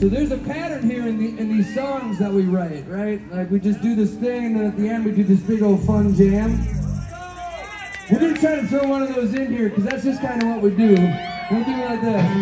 So there's a pattern here in, the, in these songs that we write, right? Like we just do this thing and then at the end we do this big old fun jam. We're gonna try to throw one of those in here because that's just kind of what we do. We'll do it like this.